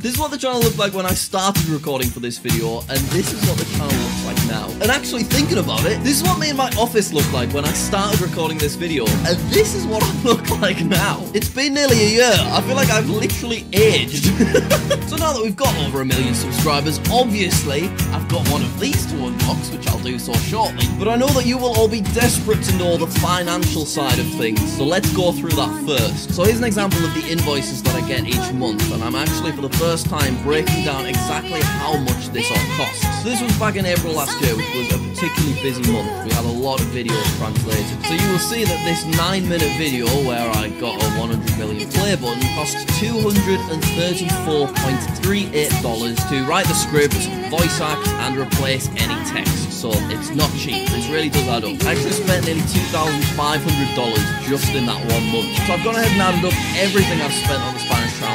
This is what the channel looked like when I started recording for this video, and this is what the channel looks like now. And actually thinking about it, this is what made my office look like when I started recording this video, and this is what I look like now. It's been nearly a year. I feel like I've literally aged. so now that we've got over a million subscribers, obviously, I've got one of these to unbox, which I'll do so shortly. But I know that you will all be desperate to know the financial side of things, so let's go through that first. So here's an example of the invoices that I get each month, and I'm actually for the first time breaking down exactly how much this all costs. So this was back in April last year, which was a particularly busy month. We had a lot of videos translated. So you will see that this 9 minute video where I got a 100 million play button cost $234.38 to write the script, voice act, and replace any text. So it's not cheap. This really does add up. I actually spent nearly $2,500 just in that one month. So I've gone ahead and added up everything I've spent on the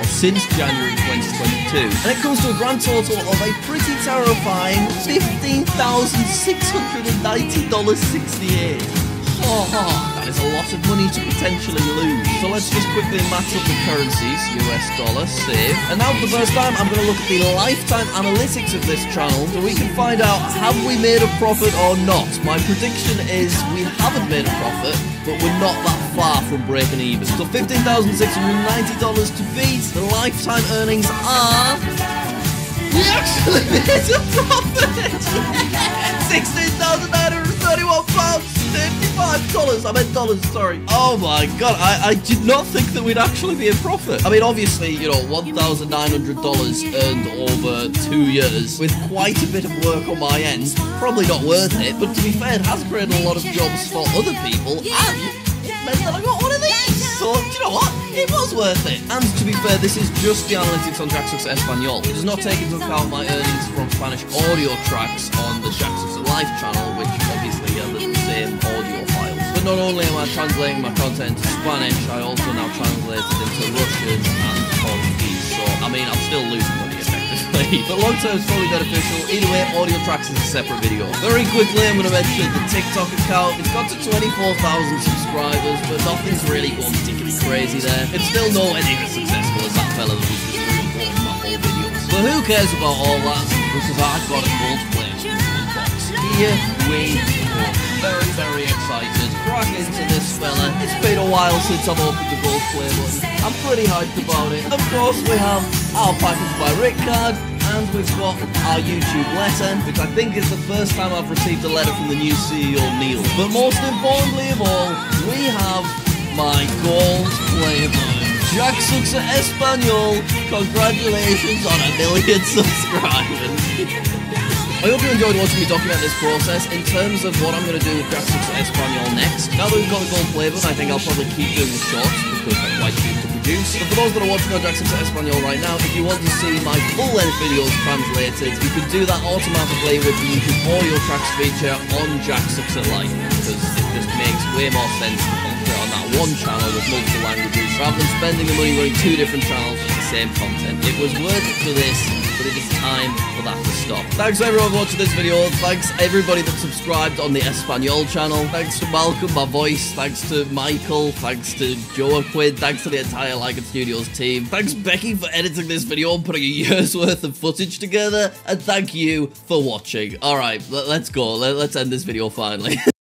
since January 2022. And it comes to a grand total of a pretty terrifying $15,690.68. That is a lot of money to potentially lose. So let's just quickly match up the currencies. US dollar, save. And now for the first time, I'm going to look at the lifetime analytics of this channel so we can find out have we made a profit or not. My prediction is we haven't made a profit, but we're not that far from breaking even. So $15,690 to beat. The lifetime earnings are... We actually made a profit! £16,931 pounds! $55! I meant dollars, sorry. Oh my god, I, I did not think that we'd actually be in profit. I mean, obviously, you know, $1,900 earned over two years with quite a bit of work on my end. Probably not worth it, but to be fair, it has created a lot of jobs for other people and it meant that I got one of these. So, do you know what? It was worth it. And to be fair, this is just the analytics on Jacksux Espanol. It does not take into account my earnings from Spanish audio tracks on the Jacksux Live channel, not only am I translating my content to Spanish, I also now translate it into Russian and Portuguese. So, I mean, I'm still losing money effectively. but long term it's probably beneficial. Either way, audio tracks is a separate video. Very quickly, I'm going to mention the TikTok account. It's got to 24,000 subscribers, but nothing's really going particularly crazy there. It's still nowhere near as successful as that fella that just recording my whole videos. But who cares about all that? Because I've got a gold plate unbox. Here we go. Very, very excited. Crack into this fella. It's been a while since I've opened the gold play button. I'm pretty hyped about it. Of course, we have our package by Rick Card. And we've got our YouTube letter, which I think is the first time I've received a letter from the new CEO, Neal. But most importantly of all, we have my gold play button. Jack Suxa Espanol, congratulations on a million subscribers. I hope you enjoyed watching me document this process. In terms of what I'm going to do with Suxa Espanol next, now that we've got the gold button, I think I'll probably keep doing the shorts because they're quite cheap to produce. But for those that are watching on Suxa Espanol right now, if you want to see my full-length videos translated, you can do that automatically with the YouTube audio tracks feature on JackSucksAtLife because it just makes way more sense to concentrate on that one channel with multiple languages rather than spending the money running two different channels with the same content. It was worth it for this, but it is time for that to stop. Thanks everyone for watching this video. Thanks everybody that subscribed on the Espanol channel. Thanks to Malcolm, my voice. Thanks to Michael. Thanks to Joaquin. Thanks to the entire It Studios team. Thanks Becky for editing this video and putting a year's worth of footage together. And thank you for watching. Alright, let's go. Let's end this video finally.